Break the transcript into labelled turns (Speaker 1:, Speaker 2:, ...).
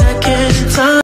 Speaker 1: second.